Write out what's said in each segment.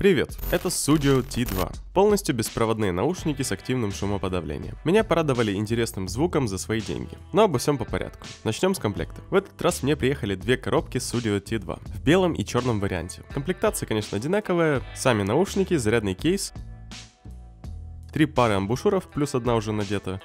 Привет, это Studio T2. Полностью беспроводные наушники с активным шумоподавлением. Меня порадовали интересным звуком за свои деньги. Но обо всем по порядку. Начнем с комплекта. В этот раз мне приехали две коробки Studio T2 в белом и черном варианте. Комплектация, конечно, одинаковая, сами наушники, зарядный кейс, три пары амбушюров, плюс одна уже надета,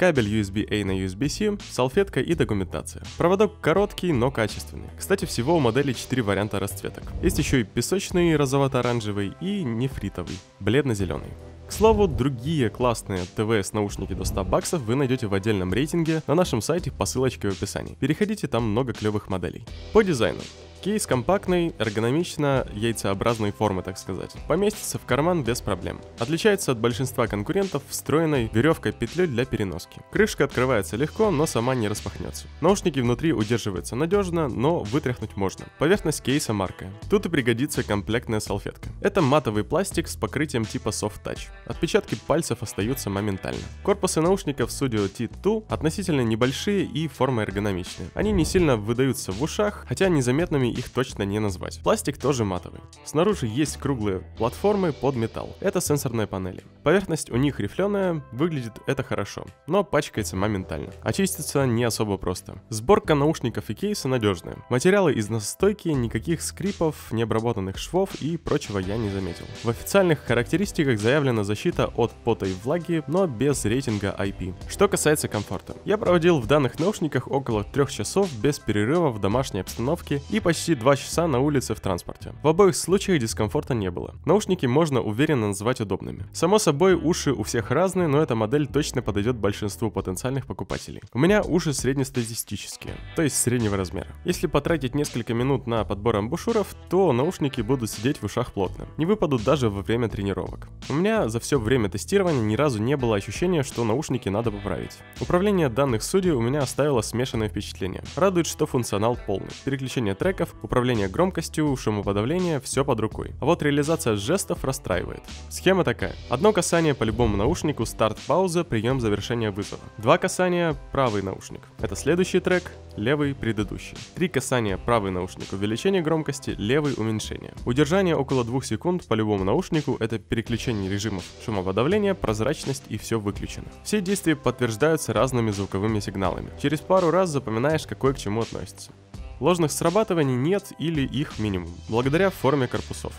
кабель USB-A на USB-C, салфетка и документация. Проводок короткий, но качественный. Кстати, всего у модели 4 варианта расцветок. Есть еще и песочный розовато-оранжевый и нефритовый, бледно-зеленый. К слову, другие классные ТВС наушники до 100 баксов вы найдете в отдельном рейтинге на нашем сайте по ссылочке в описании. Переходите, там много клевых моделей. По дизайну. Кейс компактный, эргономично, яйцеобразной формы, так сказать. Поместится в карман без проблем. Отличается от большинства конкурентов встроенной веревкой петлей для переноски. Крышка открывается легко, но сама не распахнется. Наушники внутри удерживаются надежно, но вытряхнуть можно. Поверхность кейса маркая. Тут и пригодится комплектная салфетка. Это матовый пластик с покрытием типа Soft Touch. Отпечатки пальцев остаются моментально. Корпусы наушников Studio T2 относительно небольшие и форма эргономичная. Они не сильно выдаются в ушах, хотя незаметными их точно не назвать. Пластик тоже матовый. Снаружи есть круглые платформы под металл. Это сенсорные панели. Поверхность у них рифленая, выглядит это хорошо, но пачкается моментально. Очиститься не особо просто. Сборка наушников и кейса надежная. Материалы износостойкие, никаких скрипов, необработанных швов и прочего я не заметил. В официальных характеристиках заявлена защита от пота и влаги, но без рейтинга IP. Что касается комфорта. Я проводил в данных наушниках около 3 часов без перерыва в домашней обстановке и почти почти 2 часа на улице в транспорте. В обоих случаях дискомфорта не было. Наушники можно уверенно называть удобными. Само собой, уши у всех разные, но эта модель точно подойдет большинству потенциальных покупателей. У меня уши среднестатистические, то есть среднего размера. Если потратить несколько минут на подбор амбушюров, то наушники будут сидеть в ушах плотно. Не выпадут даже во время тренировок. У меня за все время тестирования ни разу не было ощущения, что наушники надо поправить. Управление данных судей у меня оставило смешанное впечатление. Радует, что функционал полный. Переключение треков, управление громкостью, шумоподавление, все под рукой. А вот реализация жестов расстраивает. Схема такая. Одно касание по любому наушнику, старт, пауза, прием завершения вызова. Два касания, правый наушник. Это следующий трек, левый предыдущий. Три касания, правый наушник, увеличение громкости, левый уменьшение. Удержание около двух секунд по любому наушнику это переключение режимов шумоподавления, прозрачность и все выключено. Все действия подтверждаются разными звуковыми сигналами. Через пару раз запоминаешь, какой к чему относится. Ложных срабатываний нет или их минимум, благодаря форме корпусов.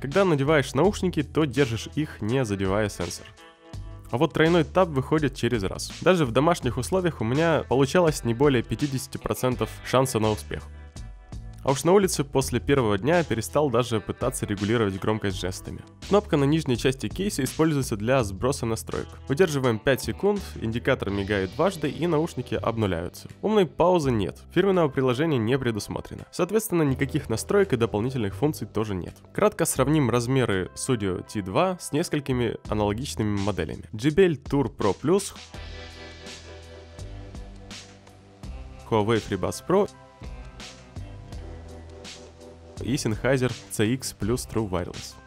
Когда надеваешь наушники, то держишь их, не задевая сенсор. А вот тройной тап выходит через раз. Даже в домашних условиях у меня получалось не более 50% шанса на успех. А уж на улице после первого дня перестал даже пытаться регулировать громкость жестами. Кнопка на нижней части кейса используется для сброса настроек. Удерживаем 5 секунд, индикатор мигает дважды и наушники обнуляются. Умной паузы нет, фирменного приложения не предусмотрено. Соответственно, никаких настроек и дополнительных функций тоже нет. Кратко сравним размеры Studio T2 с несколькими аналогичными моделями. JBL Tour Pro Plus, Huawei FreeBuds Pro и Sennheiser CX Plus True Wireless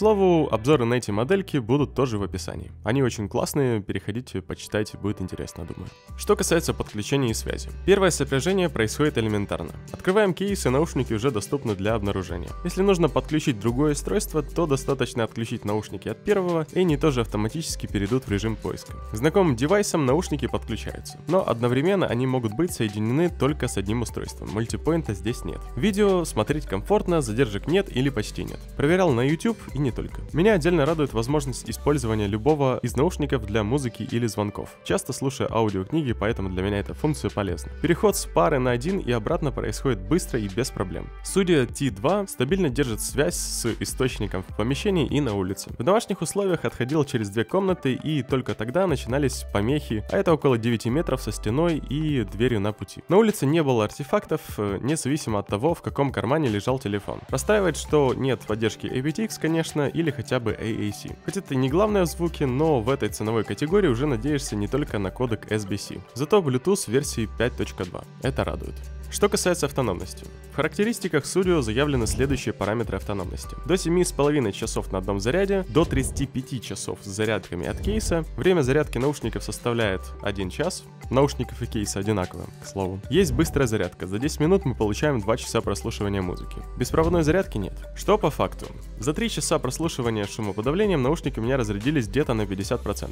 слову, обзоры на эти модельки будут тоже в описании. Они очень классные, переходите, почитайте, будет интересно, думаю. Что касается подключения и связи. Первое сопряжение происходит элементарно. Открываем кейс, и наушники уже доступны для обнаружения. Если нужно подключить другое устройство, то достаточно отключить наушники от первого, и они тоже автоматически перейдут в режим поиска. Знакомым девайсам наушники подключаются, но одновременно они могут быть соединены только с одним устройством. Мультипоинта здесь нет. Видео смотреть комфортно, задержек нет или почти нет. Проверял на YouTube и не не только. Меня отдельно радует возможность использования любого из наушников для музыки или звонков. Часто слушаю аудиокниги, поэтому для меня эта функция полезна. Переход с пары на один и обратно происходит быстро и без проблем. Судя T2 стабильно держит связь с источником в помещении и на улице. В домашних условиях отходил через две комнаты и только тогда начинались помехи, а это около 9 метров со стеной и дверью на пути. На улице не было артефактов, э, независимо от того, в каком кармане лежал телефон. Расстраивает, что нет поддержки aptX, конечно, конечно, или хотя бы AAC. Хоть это не главное в звуке, но в этой ценовой категории уже надеешься не только на кодек SBC. Зато Bluetooth версии 5.2. Это радует. Что касается автономности. В характеристиках Studio заявлены следующие параметры автономности. До 7,5 часов на одном заряде, до 35 часов с зарядками от кейса. Время зарядки наушников составляет 1 час. Наушников и кейса одинаково, к слову. Есть быстрая зарядка. За 10 минут мы получаем 2 часа прослушивания музыки. Беспроводной зарядки нет. Что по факту? За 3 часа прослушивания шумоподавлением наушники у меня разрядились где-то на 50%.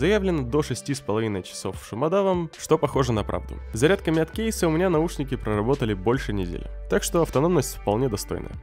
Заявлено до 6,5 часов шумодавом, что похоже на правду. Зарядками от кейса у меня наушники проработали больше недели, так что автономность вполне достойная.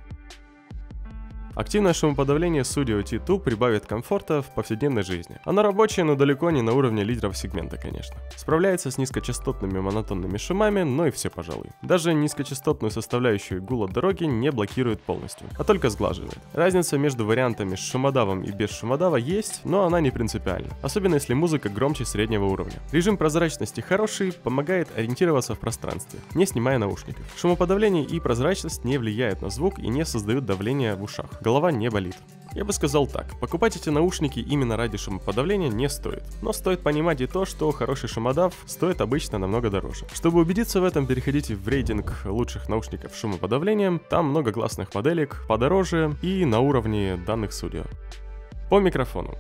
Активное шумоподавление Studio T2 прибавит комфорта в повседневной жизни. Оно рабочее, но далеко не на уровне лидеров сегмента, конечно. Справляется с низкочастотными монотонными шумами, но и все, пожалуй. Даже низкочастотную составляющую гула дороги не блокирует полностью, а только сглаживает. Разница между вариантами с шумодавом и без шумодава есть, но она не принципиальна, особенно если музыка громче среднего уровня. Режим прозрачности хороший, помогает ориентироваться в пространстве, не снимая наушников. Шумоподавление и прозрачность не влияют на звук и не создают давления в ушах голова не болит. Я бы сказал так, покупать эти наушники именно ради шумоподавления не стоит. Но стоит понимать и то, что хороший шумодав стоит обычно намного дороже. Чтобы убедиться в этом, переходите в рейтинг лучших наушников с шумоподавлением, там много классных моделек, подороже и на уровне данных студио. По микрофону.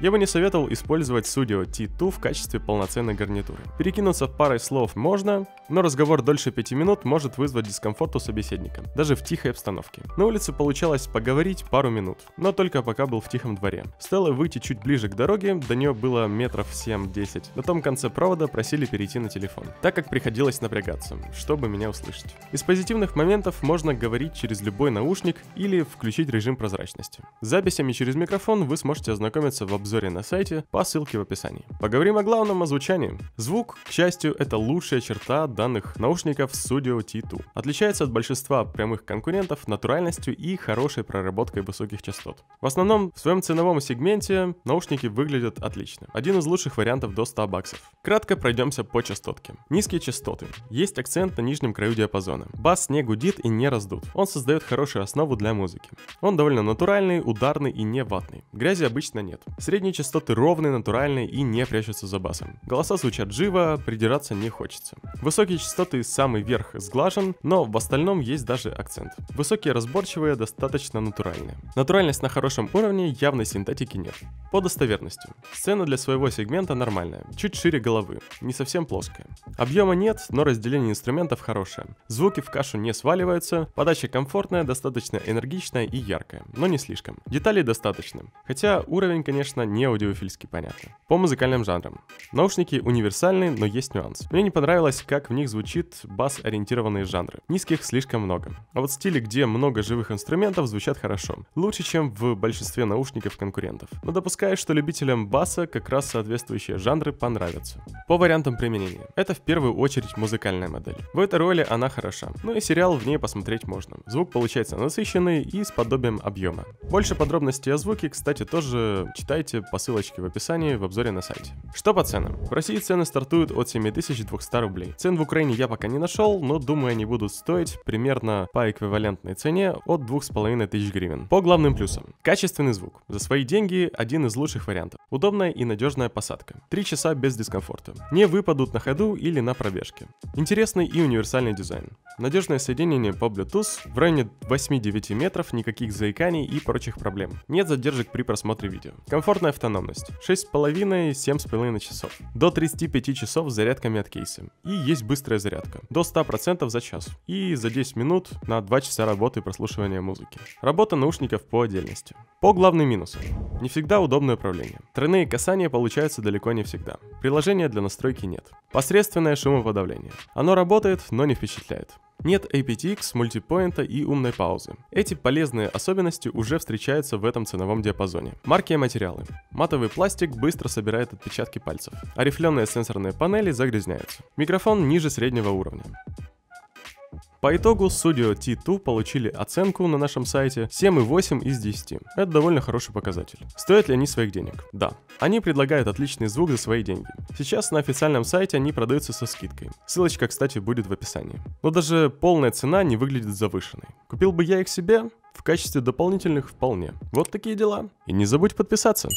Я бы не советовал использовать Studio T2 в качестве полноценной гарнитуры. Перекинуться парой слов можно, но разговор дольше 5 минут может вызвать дискомфорт у собеседника, даже в тихой обстановке. На улице получалось поговорить пару минут, но только пока был в тихом дворе. Стоило выйти чуть ближе к дороге, до нее было метров 7-10. На том конце провода просили перейти на телефон, так как приходилось напрягаться, чтобы меня услышать. Из позитивных моментов можно говорить через любой наушник или включить режим прозрачности. С записями через микрофон вы сможете ознакомиться в обзоре обзоре на сайте по ссылке в описании. Поговорим о главном, о звучании. Звук, к счастью, это лучшая черта данных наушников Studio T2. Отличается от большинства прямых конкурентов натуральностью и хорошей проработкой высоких частот. В основном в своем ценовом сегменте наушники выглядят отлично. Один из лучших вариантов до 100 баксов. Кратко пройдемся по частотке. Низкие частоты. Есть акцент на нижнем краю диапазона. Бас не гудит и не раздут. Он создает хорошую основу для музыки. Он довольно натуральный, ударный и не ватный. Грязи обычно нет. Средний Средние частоты ровные, натуральные и не прячутся за басом. Голоса звучат живо, придираться не хочется. Высокие частоты самый верх сглажен, но в остальном есть даже акцент. Высокие разборчивые, достаточно натуральные. Натуральность на хорошем уровне, явной синтетики нет. По достоверности. Сцена для своего сегмента нормальная, чуть шире головы, не совсем плоская. Объема нет, но разделение инструментов хорошее. Звуки в кашу не сваливаются, подача комфортная, достаточно энергичная и яркая, но не слишком. Деталей достаточно. Хотя уровень, конечно, не аудиофильский, понятно. По музыкальным жанрам. Наушники универсальные, но есть нюанс. Мне не понравилось, как в них звучит бас-ориентированные жанры. Низких слишком много. А вот стили, где много живых инструментов, звучат хорошо. Лучше, чем в большинстве наушников конкурентов. Но допускаю, что любителям баса как раз соответствующие жанры понравятся. По вариантам применения. Это в первую очередь музыкальная модель. В этой роли она хороша. Ну и сериал в ней посмотреть можно. Звук получается насыщенный и с подобием объема. Больше подробностей о звуке, кстати, тоже читайте по ссылочке в описании в обзоре на сайте. Что по ценам? В России цены стартуют от 7200 рублей. Цен в Украине я пока не нашел, но думаю они будут стоить примерно по эквивалентной цене от 2500 гривен. По главным плюсам. Качественный звук. За свои деньги один из лучших вариантов. Удобная и надежная посадка. 3 часа без дискомфорта. Не выпадут на ходу или на пробежке. Интересный и универсальный дизайн. Надежное соединение по Bluetooth в районе 8-9 метров, никаких заиканий и прочих проблем. Нет задержек при просмотре видео. Комфортная автономность 6,5-7,5 часов. До 35 часов с зарядками от кейса. И есть быстрая зарядка. До 100% за час. И за 10 минут на 2 часа работы и прослушивания музыки. Работа наушников по отдельности. По главным минусам. Не всегда удобное управление. Тройные касания получаются далеко не всегда. Приложения для настройки нет. Посредственное шумоподавление. Оно работает, но не впечатляет. Нет aptX, мультипоинта и умной паузы. Эти полезные особенности уже встречаются в этом ценовом диапазоне. Марки и материалы. Матовый пластик быстро собирает отпечатки пальцев, а рифленые сенсорные панели загрязняются. Микрофон ниже среднего уровня. По итогу Studio T2 получили оценку на нашем сайте 7,8 из 10. Это довольно хороший показатель. Стоят ли они своих денег? Да. Они предлагают отличный звук за свои деньги. Сейчас на официальном сайте они продаются со скидкой. Ссылочка, кстати, будет в описании. Но даже полная цена не выглядит завышенной. Купил бы я их себе? В качестве дополнительных вполне. Вот такие дела. И не забудь подписаться.